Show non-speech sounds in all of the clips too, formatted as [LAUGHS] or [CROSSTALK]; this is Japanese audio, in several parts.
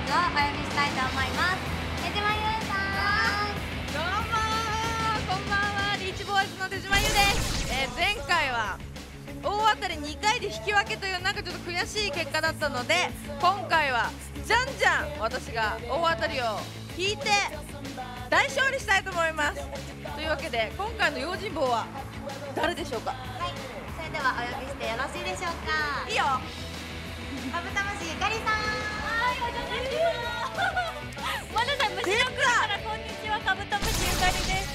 イズをお呼びしたいと思います手島優さんどうもこんばんはリーチボーイズの手島優です、えー前回は大当たり2回で引き分けというなんかちょっと悔しい結果だったので今回はじゃんじゃん私が大当たりを引いて大勝利したいと思いますというわけで今回の用心棒は誰でしょうか？はいそれではお呼びしてよろしいでしょうか？いいよ。カブトムシゆかりさんはいお邪魔しますこんにちは。カブトムシゆかりです。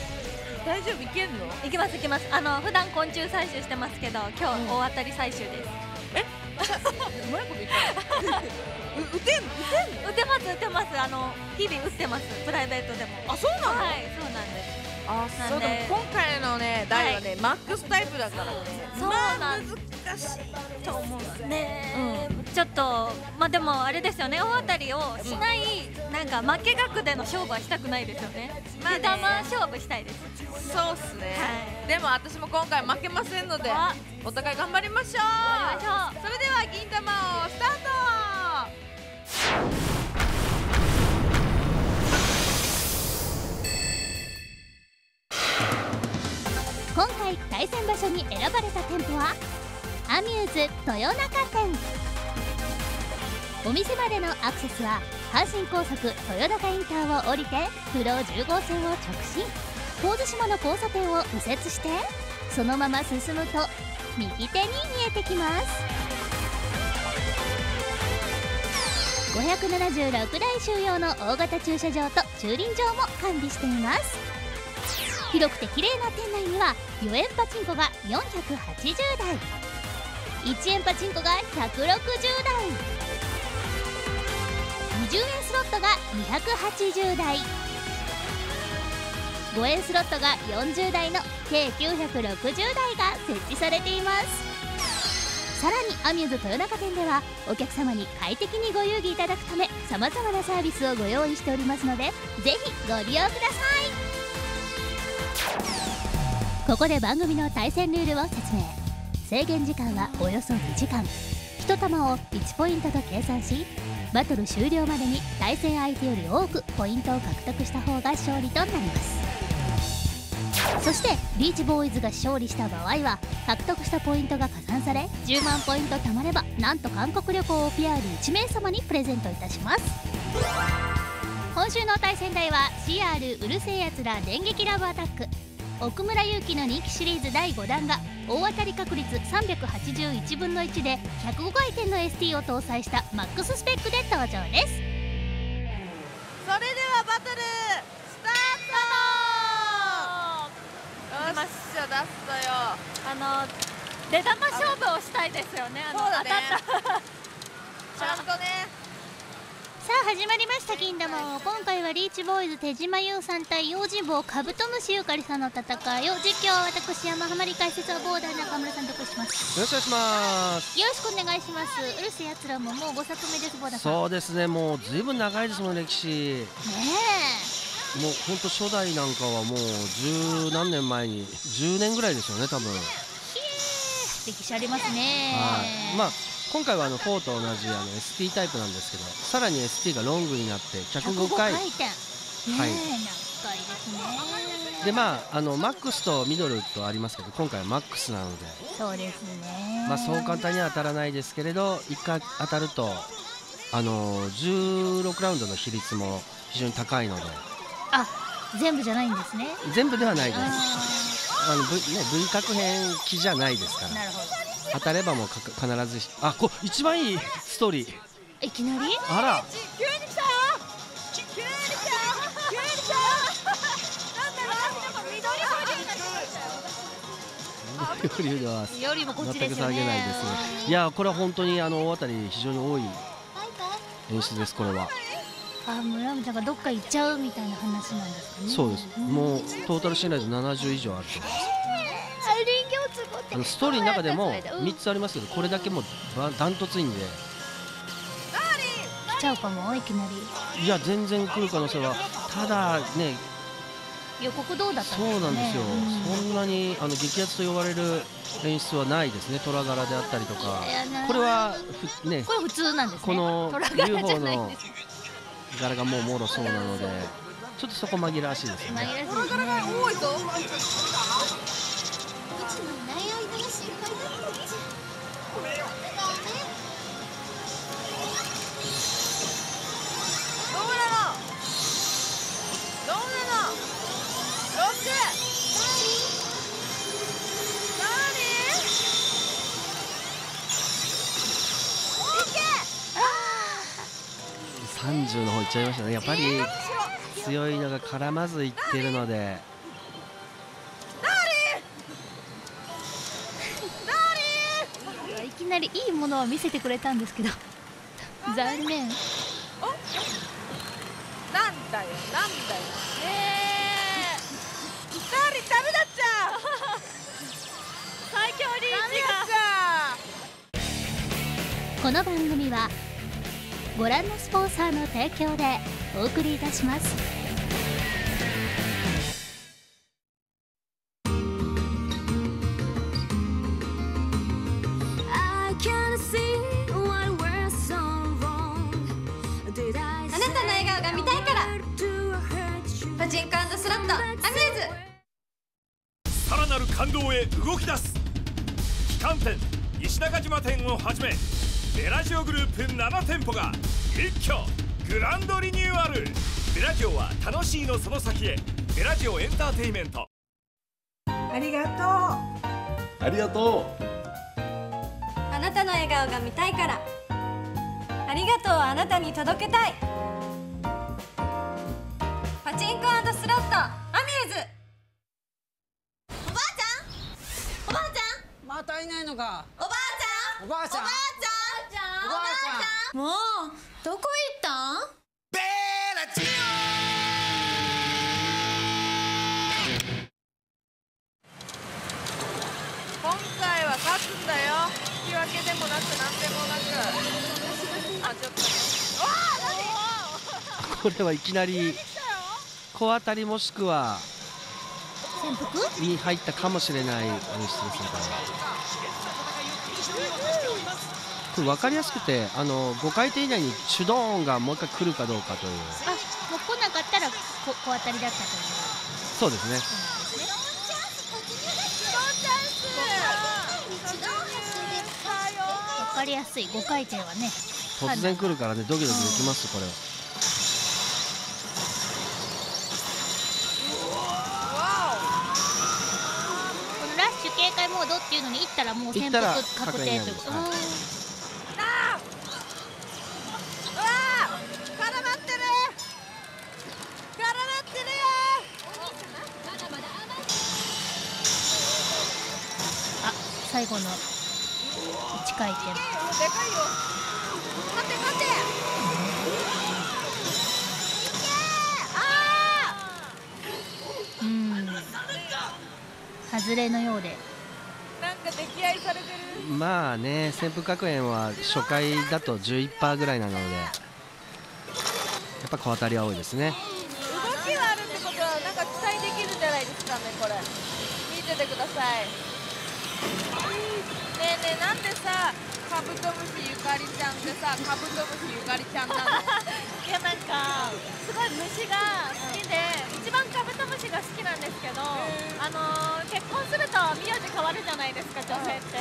大丈夫？いけんの？いきますいきます。あの普段昆虫採集してますけど今日大当たり採集です、[LAUGHS] うまいこと言った。の [LAUGHS] う打てんの打てんの？打てます打てます。あの日々打ってます。プライベートでも。あそうなの、はいそうなんです。あなんで。そうでも今回のね台はね、マックスタイプだからね。そうまあなん難しいと思う。ねえ、ちょっとまあでもあれですよね。大当たりをしない、なんか負け額での勝負はしたくないですよね。まあね目玉勝負したいです。そうっすね、はでも私も今回負けませんのであお互い頑張りましょう。それでは銀玉をスタート。今回対戦場所に選ばれた店舗はアミューズ豊中店お店までのアクセスは阪神高速豊中インターを降りて不老10号線を直進。神津島の交差点を右折してそのまま進むと右手に見えてきます。576台収容の大型駐車場と駐輪場も完備しています。広くて綺麗な店内には4円パチンコが480台。1円パチンコが160台。20円スロットが280台。5円スロットが40台の計960台が設置されています。さらにアミューズ豊中店ではお客様に快適にご遊戯いただくためさまざまなサービスをご用意しておりますのでぜひご利用ください。ここで番組の対戦ルールを説明。制限時間はおよそ2時間。1玉を1ポイントと計算しバトル終了までに対戦相手より多くポイントを獲得した方が勝利となります。そしてリーチボーイズが勝利した場合は獲得したポイントが加算され10万ポイント貯まればなんと韓国旅行を PR 1名様にプレゼントいたします。今週の対戦台は CR うるせえやつら電撃ラブアタック。奥村祐希の人気シリーズ第5弾が大当たり確率381分の1で105回転の ST を搭載したマックススペックで登場です。それではバトルスタート!よっし。ゃ出すぞよあの出玉勝負をしたいですよね。あのそうだね。当たった。ちゃんとねさあ始まりました金玉を今回はリーチボーイズ手島優さん対用心棒カブトムシゆかりさんの戦いを実況は私山浜り解説はボーダー中村さんとお送りしますよろしくお願いします。よろしくお願いしますうるせえやつらももう5作目ですボーダーそうですね、もうずいぶん長いですもん、歴史。ねもう本当初代なんかはもう十何年前に、10年ぐらいですよね、多分。え歴史ありますねはい。まあ今回はあの4と同じあの ST タイプなんですけど、さらに ST がロングになって105 105回。はいでまああのマックスとミドルとありますけど、今回はマックスなので、そうですねまあそう簡単には当たらないですけれど、一回当たるとあの16ラウンドの比率も非常に高いので。あ全部じゃないんですね全部ではないです。ああの V ね V 角変機じゃないですから。ーなるほど当たればもうか必ずしあこ一番いいストーリー。いきなり？あら。急に来た。よ急に来た。よ急に来た。よなんだろうなんか緑声では全く下げないですね。いやこれは本当にあの大当た。り非常に多い演出ですこれは。あもうラムちゃんがどっか行っちゃうみた。いな話なんですかねそうです。んもうトータル信頼度70以上あると思います。あのストーリーの中でもうん。3つありますけどこれだけもうばダントツいいんで来ちゃうかもいきなり。いや全然来る可能性は。ただね。予告どうだったんそうですかね。なんですよ、うん。そんなにあの激アツと呼ばれる演出はないですね、虎柄であったりとか。これはふね。これ普通なんですね。この UFO の柄がもうもろそうなのでちょっとそこ紛らわしいですよね。紛らわしいっちゃいましたね。やっぱり強いのが絡まずいってるので。いきなりいいものを見せてくれたんですけど。残念。なんだよなんだよ。えー、ダーリンダメだっちゃ！う最強リーチが。この番組はご覧のスポンサーの提供でお送りいたします。あなたの笑顔が見たいから。パチンコスロットアミューズ。さらなる感動へ動き出す。旗艦店石中島店をはじめベラジオグループ7店舗が一挙グランドリニューアル。ベラジオは楽しいのその先へ。ベラジオエンターテイメント。ありがとありがとあなたの笑顔が見たいから。ありがとうをあなたに届けたい。パチンコスロットアミューズ。おばあちゃん？おばあちゃん？うまたいないのか。おばあちゃん？おばあちゃん？おばあちゃん。もうどこ行った？ん今回は勝つんだよ。引き分けでもなくなんでもなく。あちょっと。ねこれはいきなり小当たりもしくは潜伏に入ったかもしれない演出ですねこれはこれ分かりやすくてあの5回転以内にシュドーンがもう一回来るかどうかという。あもう来なかったらこ小当たりだったという。そうですね。わかりやすい。5回転はね突然来るからねドキドキできますこれ。はこのラッシュ警戒モードっていうのに行ったらもう潜行ったら伏確定という確認なんです。はい最後の1回転。外れのようで。なんか溺愛されてる。まあね旋風学園は初回だと11%ぐらいなのでやっぱ小当たりは多いですね動きがあるってことはなんか期待できるんじゃないですかねこれ見ててくださいねえねえなんでさカブトムシゆかりちゃんってさカブトムシゆかりちゃんなの？[LAUGHS] いやなんかすごい虫が好きで一番カブトムシが好きなんですけど、あのー結婚すると名字変わるじゃないですか女性って、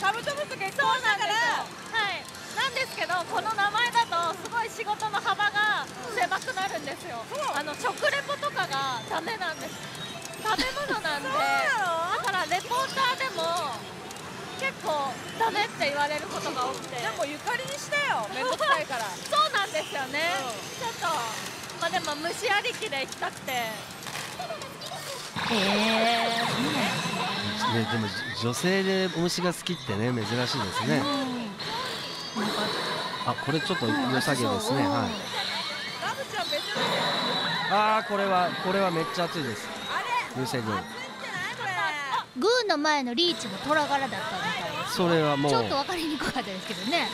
カブトムシ結そう婚なんですよ。だから。はい。なんですけどこの名前だとすごい仕事の幅が狭くなるんですよ。あの食レポとかがダメなんです。食べ物なんで。だからレポーターでも結構ダメって言われることが多くて。じゃあもうゆかりにしてよ。[LAUGHS] めんどくさいから。そうなんですよね、うちょっとまあでも虫ありきで行きたくて。へえ。ね、でも女性で虫が好きってね珍しいですね。あこれちょっと良さげですね。はい。ラブちゃんめっちゃああこれはこれはめっちゃ熱いです。あれ？流星群。グーの前のリーチも虎柄だったそれはもう。ちょっと分かりにくかったですけどね。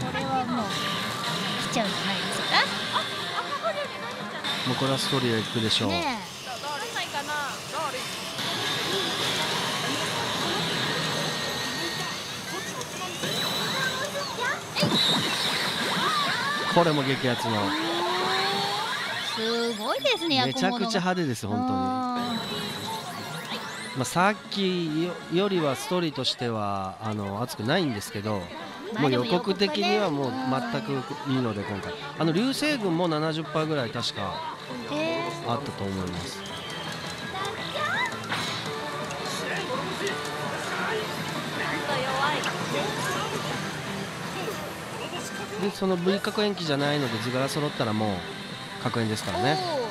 これはもう来ちゃうんじゃないですか？もうこれはストーリーがいくでしょう、ねこれも激アツの。すごいですねめちゃくちゃ派手です本当にまあ、さっきよりはストーリーとしてはあの熱くないんですけど、もう予告的にはもう全くいいので今回。あの流星群も70%ぐらい確かあったと思います。でその V 角延期じゃないので図柄揃ったらもう確変ですからね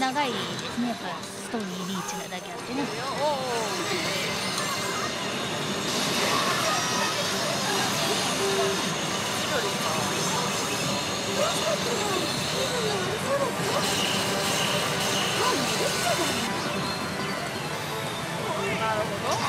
長いですねやっぱストーリーリーチなだけあってねなるほど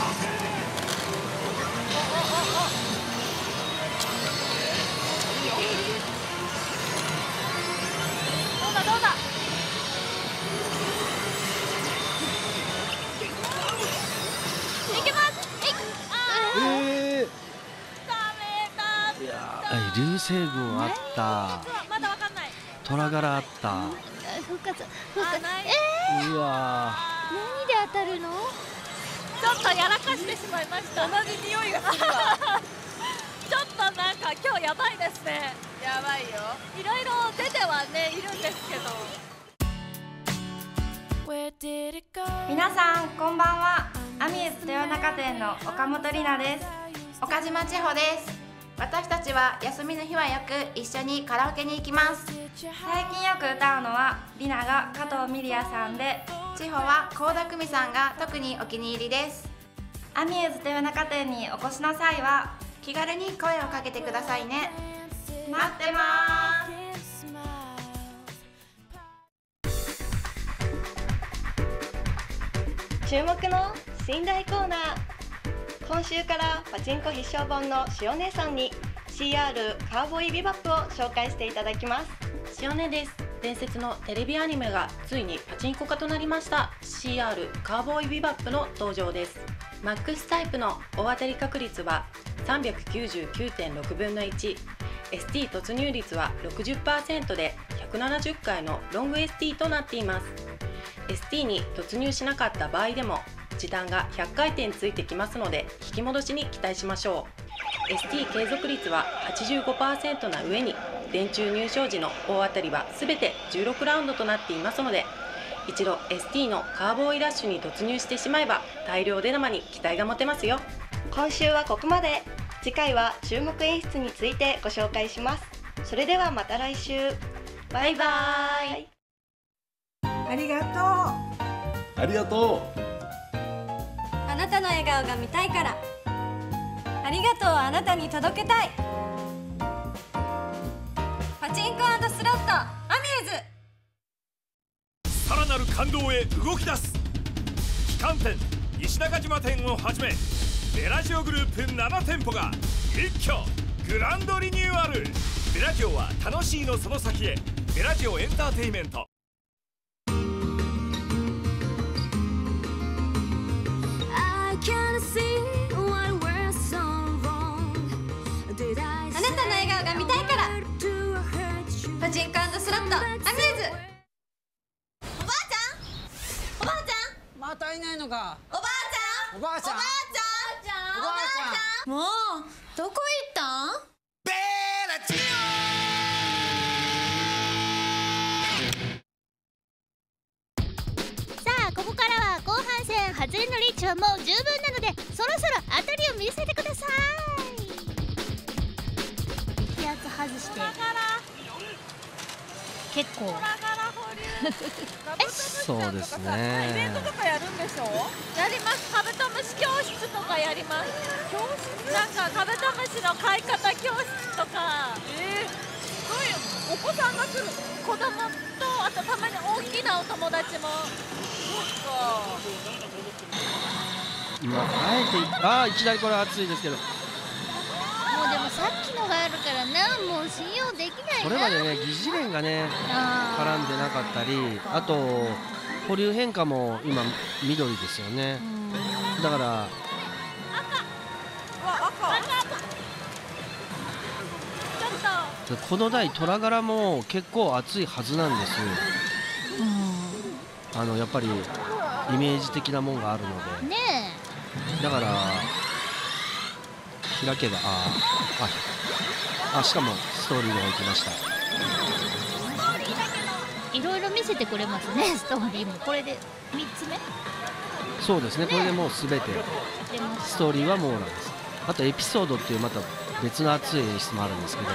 流星群あった。うわまだわかんない。虎柄あった。あ復活復活あない。えうわ。ー、何で当たるの？ちょっとやらかしてしまいました。同じ匂いがするわ。ちょっとなんか今日やばいですね。やばいよ。いろいろ出てはねいるんですけど。皆さんこんばんは。アミューズ豊中店の岡本里奈です。岡島千穂です私たちは休みの日はよく一緒にカラオケに行きます。最近よく歌うのは里奈が加藤ミリアさんで千穂は倖田來未さんが特にお気に入りです。アミューズ豊中店にお越しの際は気軽に声をかけてくださいね。待ってます。注目の信頼コーナー今週からパチンコ必勝本の塩姉さんに CR カーボーイビバップを紹介していただきます。塩根です。伝説のテレビアニメがついにパチンコ化となりました。CR カーボーイビバップの登場です。マックスタイプの大当たり確率は399.6分の 1ST 突入率は60%で170回のロング ST となっています。ST に突入しなかった場合でも時短が100回転ついてきますので引き戻しに期待しましょう。ST 継続率は85%な上に電柱入賞時の大当たりは全て16ラウンドとなっていますので一度 ST のカーボーイラッシュに突入してしまえば大量出玉に期待が持てますよ。今週はここまで。次回は注目演出についてご紹介します。それではまた来週。バイバーイ。ありがとう。ありがとあなたの笑顔が見たいから。ありがとうをあなたに届けたい。パチンコスロットアミューズ。さらなる感動へ動き出す。旗艦店石中島店をはじめベラジオグループ7店舗が一挙グランドリニューアル。ベラジオは楽しいのその先へ。ベラジオエンターテインメントたいないのかおばあちゃん？おばあちゃん。おばあちゃん？おばあちゃん。もうどこ行った？んさあここからは後半戦外れのリーチはもう十分なのでそろそろ当たりを見せてください。気圧外して結構。そうですイベンねトとかやるんでしょやります。カブトムシ教室とかやります。教室なんかカブトムシの飼い方教室とか。えー、すごい。お子さんが来る子供とあとたまに大きなお友達も。今あえてああいきなりこれ熱いですけどもうでもさっきのがあるからなもう信用できないな。これまでね疑似連がね絡んでなかったりあと保留変化も今緑ですよね。だからこの台虎柄も結構熱いはずなんですあのやっぱりイメージ的なもんがあるので。ねだから開けばあーああしかもストーリーの方行きました。えいろいろ見せてくれますね [LAUGHS] ストーリーも。これで3つ目？そうですねこれでもう全て。ストーリーはもうなんです。あとエピソードっていうまた別の熱い演出もあるんですけど。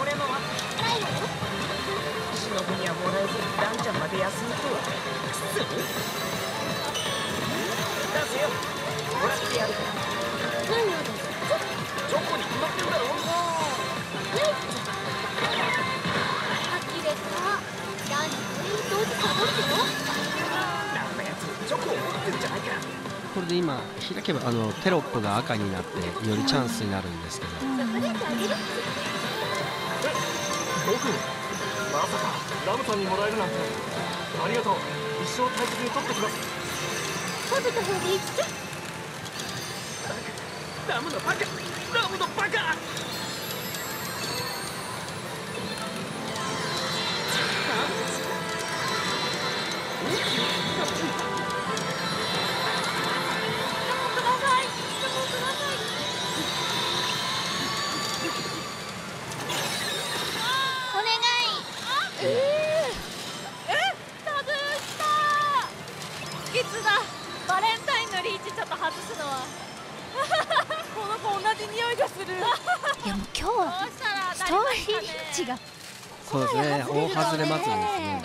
俺も忍にはもらえずランちゃんまで休むとは。するこれで今開けばあのテロップが赤になってよりチャンスになるんですけど。チョコレートあげる僕まさかラムさんにもらえるなんて。ありがとう。一生大切に取ってきます食べた方がいいっちゃラムのバカ。ダムのバカ。リーがそうですね。大外れ祭りですね。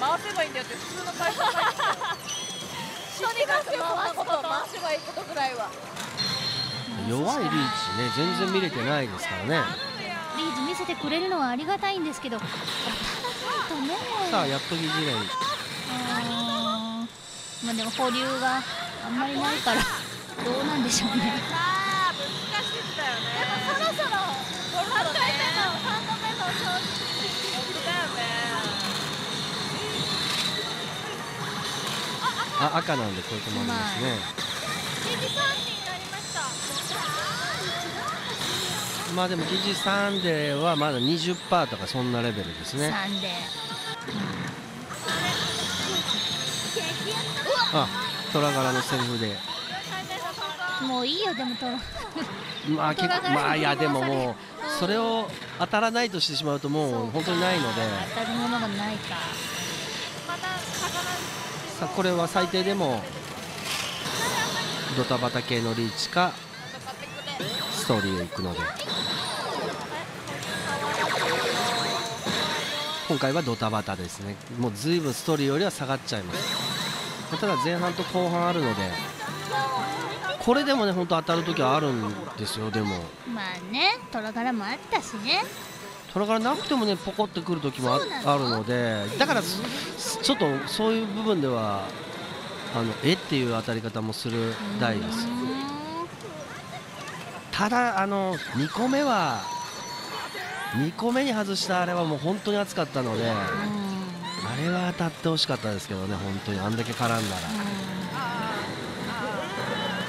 回せばいいんだよって普通の会社に入ってきたとにかく回すこと回せばいいことぐらいは弱いリーチね全然見れてないですからねリーズ見せてくれるのはありがたいんですけど当たらないとねさあやっと疑似連あーまあでも保留があんまりないからどうなんでしょうねあ赤なんでこういうともありますね。リーチ3になりまあでも疑似3ではまだ20%とかそんなレベルですね。3であ虎柄のセリフで。もういいよでもとまあ結構まあいやでももうそれを当たらないとしてしまうともう本当にないので。当たるものがないかさあこれは最低でもドタバタ系のリーチかストーリーへ行くので。今回はドタバタですね。もう随分ストーリーよりは下がっちゃいます。ただ前半と後半あるのでこれでもね本当当たる時はあるんですよでも。まあね虎柄もあったしね。虎柄なくてもねポコってくる時もああるのでだからすちょっとそういう部分ではあのえっていう当たり方もする台です。ただあの2個目は2個目に外したあれはもう本当に熱かったのであれは当たってほしかったですけどね本当に。あんだけ絡んだら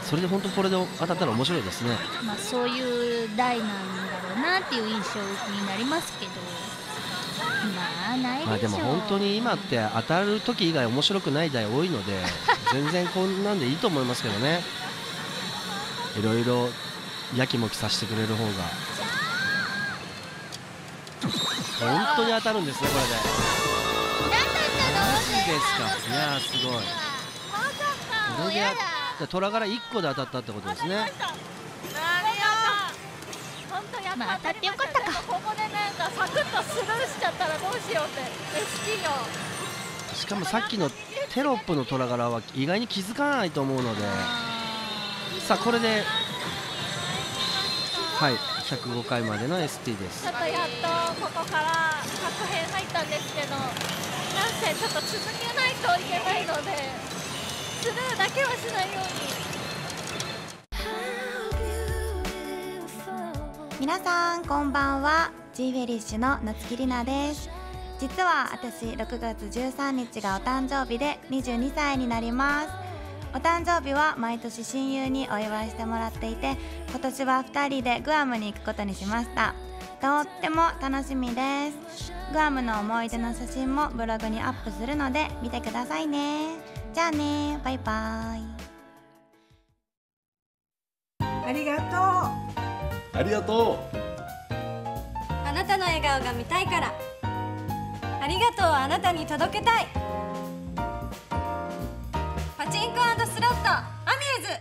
それで本当これで当たったら面白いですね。まあそういう台なんだろうなっていう印象になりますけど。まあないでしょう、まあでも本当に今って当たる時以外面白くない台多いので [LAUGHS] 全然こんなんでいいと思いますけどね。いろいろやきもきさせてくれる方が。本当に当たるんですねこれで。マジですか。いやーすごい。これでや虎柄1個で当たったってことですね。本当やっまあ当た。ってよかった。かここでなんかサクッとスルーしちゃったらどうしようって ST をしかもさっきのテロップの虎柄は意外に気づかないと思うので。さあこれではい105回までの ST です。ちょっとやっとここから確変入ったんですけどなんせちょっと続けないといけないのでスルーだけはしないように。皆さんこんばんは。G フェリッシュの夏木里奈です。実は私6月13日がお誕生日で22歳になります。お誕生日は毎年親友にお祝いしてもらっていて今年は2人でグアムに行くことにしました。とっても楽しみです。グアムの思い出の写真もブログにアップするので見てくださいね。じゃあね。バイバイ。ありがとう。ありがとあなたの笑顔が見たいから。ありがとうあなたに届けたい。パチンコスロットアミューズ。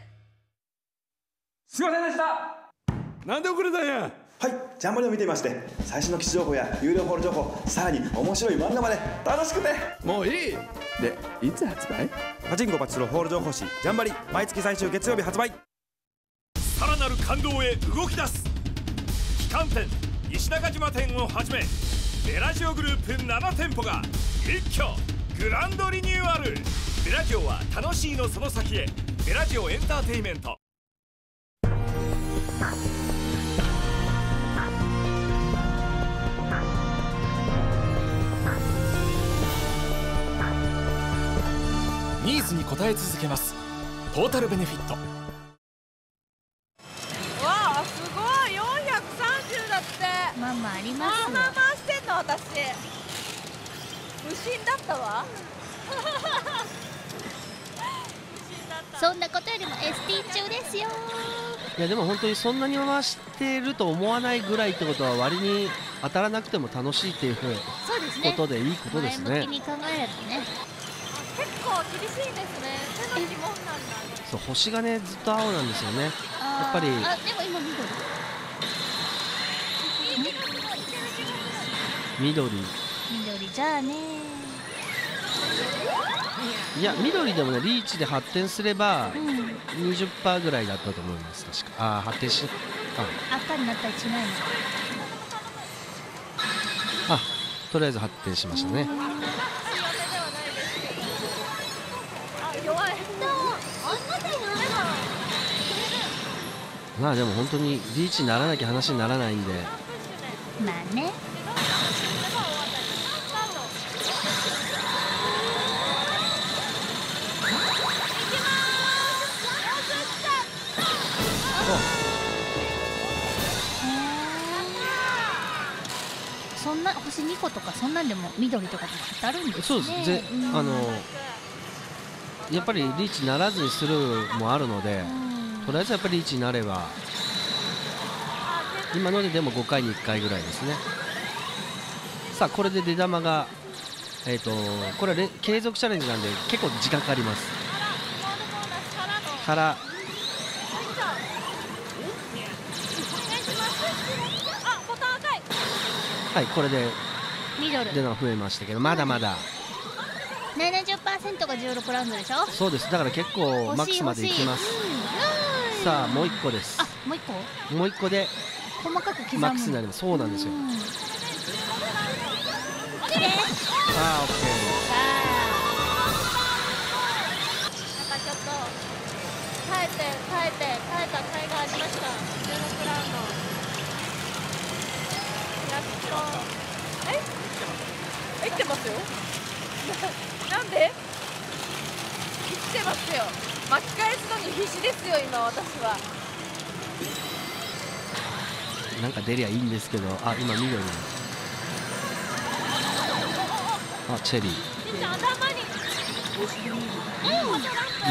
すいませんでした。なんで遅れたんやはいジャンボリを見ていまして最新の基地情報や有料ホール情報さらに面白い漫画まで楽しくてもういい!でいつ発売?パチンコパチスロホール情報誌ジャンバリ毎月最終月曜日発売!さらなる感動へ動き出す!旗艦店石中島店をはじめベラジオグループ7店舗が一挙グランドリニューアル。ベラジオは楽しいのその先へ。ベラジオエンターテイメントニーズに応え続けます。トータルベネフィット。わあすごい！430だって。まあまあありまますあまあ回してんの私。無心だったわ。そんなことよりも ST 中ですよ。いやでも本当にそんなに回してると思わないぐらいってことは割に当たらなくても楽しいっていうそうですね。ことでいいことですね。前向きに考えればね。結構厳しいんですね。手の疑問なんだ。そう星がねずっと青なんですよね。やっぱり。あでも今緑。緑。緑。じゃあね。いや緑でもねリーチで発展すればうん。20%ぐらいだったと思います。確か。ああ発展しあ。赤になったりしないの。あとりあえず発展しましたねあ弱いまあでも本当にリーチにならなきゃ話にならないんで。まあね。そんな星2個とかそんなんでも緑とかで当たるんですね。そうです。ぜうん。あのやっぱりリーチならずにするもあるのでとりあえずやっぱりリーチになれば今のででも5回に1回ぐらいですね。さあこれで出玉がえっ、とこれはれ継続チャレンジなんで結構時間かかります。からはいこれで出玉増えましたけどまだまだ。70%が16ラウンドでしょ？そうです。だから結構マックスまでいきますさあもう1個です。あもう一個？もう1個で細かく刻む。マックスになります。そうなんですよ。うん。ああ OK ですなんかちょっと耐えて耐えて耐えた甲斐がありました。16ラウンドやっとえ生きてますよななんで生きてますよ巻き返すのに必死ですよ今私は。なんか出りゃいいんですけどあ今緑。あチェリー。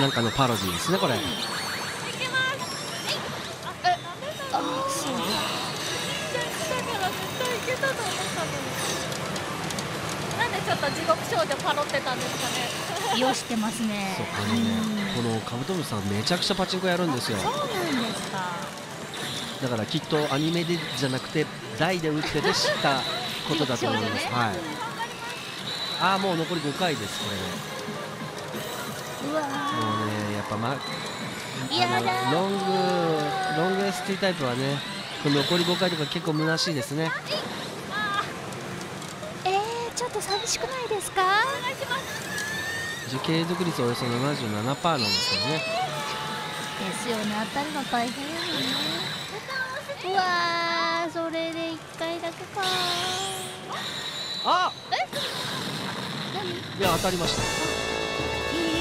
なんかのパロディですねこれ。なんでちょっと地獄少女パロってたんですかねよしてますね。そうあのねこのカブトムシさんめちゃくちゃパチンコやるんですよ。そうなんですか。だからきっとアニメでじゃなくて台で打ってで知ったことだと思います、はい。ああもう残り5回ですこれで。うわもうねやっぱまあのロングロング ST タイプはねこの残り5回とか結構虚しいですね。えー、ちょっと寂しくないですか？時継続率およそ77%なんですけどね。ですよね。当たるの大変よね。うわーそれで1回だけか。あえ？いや当たりました。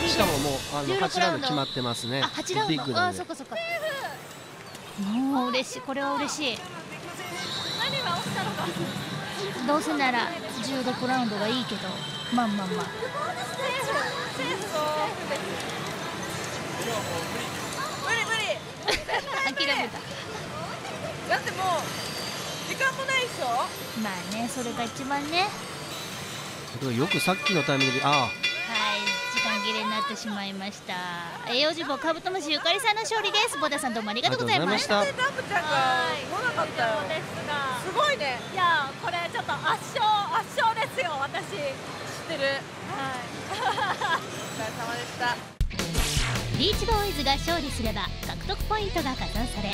しかももうあの16 8ラウンド。決まってますね。あ8ラウンド。あビッグなんで。そっかそっか。もう嬉しい。これは嬉しい。どうせなら16ラウンドがいいけどまあまあまあ。無理無理諦めた。だってもう時間もないでしょ？まあねそれが一番ね。よくさっきのタイミングであはい時間切れになってしまいました。栄養寿坊カブトムシゆかりさんの勝利です。ボダさんどうもありがとうございましたありがとうございましたラブちゃんが来なかったよ。ですごいね。いやこれちょっと圧勝圧勝ですよ私。知ってる。はい。[LAUGHS] お疲れ様でした。リーチボーイズが勝利すれば獲得ポイントが加算され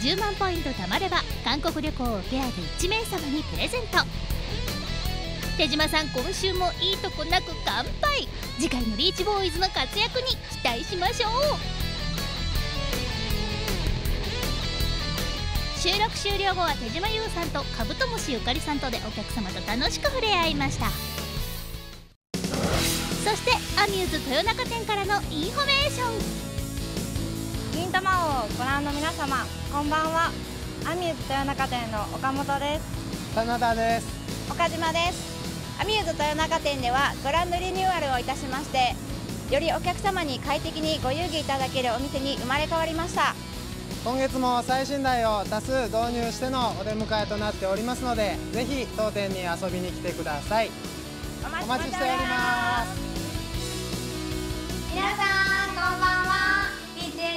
10万ポイント貯まれば韓国旅行をペアで1名様にプレゼント。手島さん今週もいいとこなく乾杯。次回のリーチボーイズの活躍に期待しましょう。収録終了後は手島優さんとカブトムシゆかりさんとでお客様と楽しく触れ合いました。アミューズ豊中店からのインフォメーション。銀玉をご覧の皆様こんばんは。アミューズ豊中店の岡本です。棚田です。岡島です。アミューズ豊中店ではグランドリニューアルをいたしましてよりお客様に快適にご遊戯いただけるお店に生まれ変わりました。今月も最新台を多数導入してのお出迎えとなっておりますのでぜひ当店に遊びに来てください。お待ちしております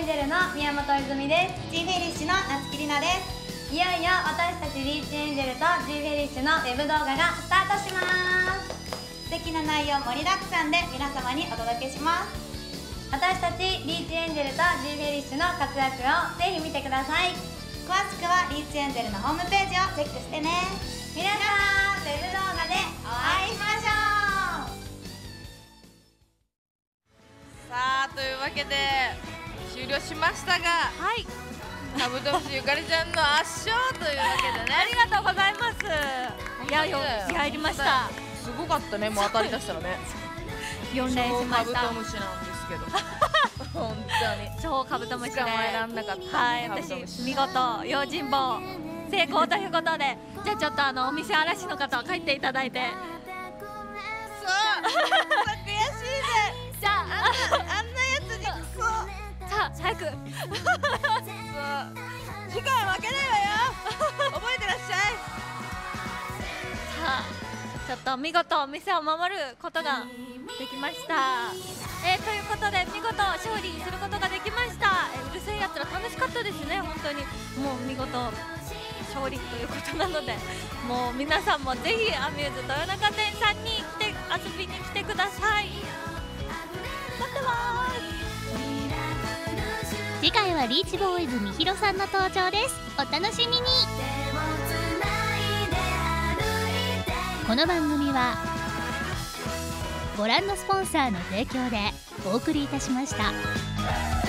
ピーチエンジェルの宮本泉ですジーフェリッシュの夏木里奈ですいよいよ私たちリーチエンジェルとジーフェリッシュのウェブ動画がスタートします。素敵な内容盛りだくさんで皆様にお届けします。私たちリーチエンジェルとジーフェリッシュの活躍をぜひ見てください。詳しくはリーチエンジェルのホームページをチェックしてね。皆さんウェブ動画でお会いしましょう。さあというわけで終了しましたがはい。カブトムシゆかりちゃんの圧勝というわけでね。ありがとうございます。いやよ入りました。すごかったねもう当たりだしたらね。[LAUGHS] 4連しました。超カブトムシなんですけど。本当に。[LAUGHS] 超カブトムシで捕まえらんなかったはい私見事用心棒成功ということで。じゃあちょっとあのお店嵐の方は帰っていただいて。そう。[LAUGHS] 悔しいねじゃああんなさあ早く次回負けないわよ。覚えてらっしゃい。さあちょっと見事お店を守ることができました。えー、ということで見事勝利することができました、えーうるせえやつら楽しかったですね本当に。もう見事勝利ということなのでもう皆さんもぜひアミューズ豊中店さんに来て遊びに来てください。待ってますはリーチボーイズみひろさんの登場ですお楽しみにこの番組はご覧のスポンサーの提供でお送りいたしました。